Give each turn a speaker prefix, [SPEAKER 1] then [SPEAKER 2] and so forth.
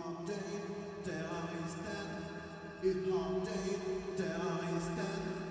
[SPEAKER 1] Terroristen, Terroristen, Terroristen, Terroristen,